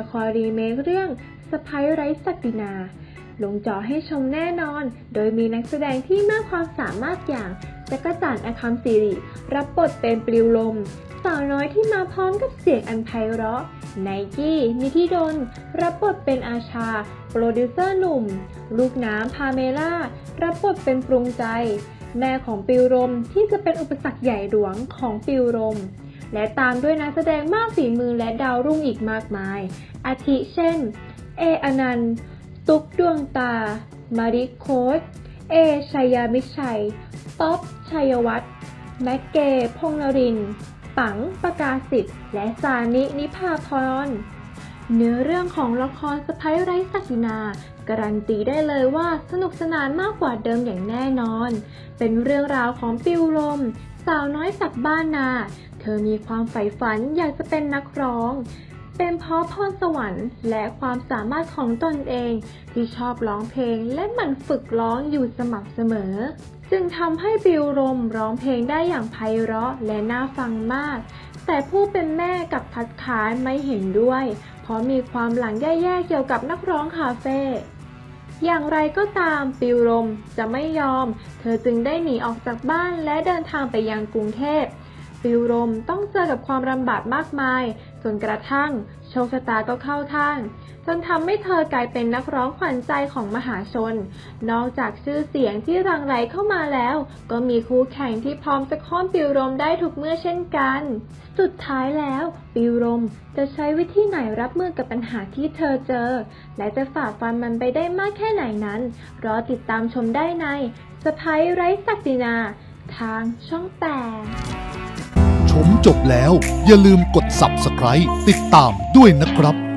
ละครรีเมคเรื่องสะใภ้ไร้ศักดินา ลงจอให้ชมแน่นอน โดยมีนักแสดงที่มากความสามารถอย่างจักจั่น อคัมย์สิริ รับบทเป็นปลิวลม สาวน้อยที่มาพร้อมกับเสียงอันไพเราะไนกี้ นิธิดล รับบทเป็นอาชา โปรดิวเซอร์หนุ่ม ลูกน้ำพาเมล่า รับบทเป็นปรุงใจ แม่ของปลิวลมที่จะเป็นอุปสรรคใหญ่หลวงของปลิวลม และตามด้วยนักแสดงมากฝีมือและดาวรุ่งอีกมากมาย อาทิเช่น เออนันต์ ตุ๊กดวงตา มาริโคสเอชัยยามิชัยป๊อปชัยวัฒน์แม็กเก พงนรินปังประกาศิษฐ์และสานิ นิพาพร เนื้อเรื่องของละครสะใภ้ไร้ศักดินา การันตีได้เลยว่าสนุกสนานมากกว่าเดิมอย่างแน่นอน เป็นเรื่องราวของปิวลม สาวน้อยจากบ้านนา เธอมีความใฝ่ฝันอยากจะเป็นนักร้อง เป็นเพราะพรสวรรค์และความสามารถของตนเองที่ชอบร้องเพลงและมันฝึกร้องอยู่สม่ำเสมอ จึงทำให้บิวรมร้องเพลงได้อย่างไพเราะและน่าฟังมาก แต่ผู้เป็นแม่กับพัดขานไม่เห็นด้วย เพราะมีความหลังแย่ๆเกี่ยวกับนักร้องคาเฟ่อย่างไรก็ตามปิวรมจะไม่ยอม เธอจึงได้หนีออกจากบ้านและเดินทางไปยังกรุงเทพ ปิวรมต้องเจอกับความลำบากมากมาย จนกระทั่งโชคชะตาก็เข้าทาง จนทำให้เธอกลายเป็นนักร้องขวัญใจของมหาชน นอกจากชื่อเสียงที่รังไหลเข้ามาแล้ว ก็มีคู่แข่งที่พร้อมจะค้อมปิวรมได้ทุกเมื่อเช่นกัน สุดท้ายแล้วปิวรมจะใช้วิธีไหนรับมือกับปัญหาที่เธอเจอ และจะฝ่าฟันมันไปได้มากแค่ไหนนั้น รอติดตามชมได้ในสไปไร้ศักดินา ทางช่องแปด ชมจบแล้ว อย่าลืมกด Subscribe ติดตามด้วยนะครับ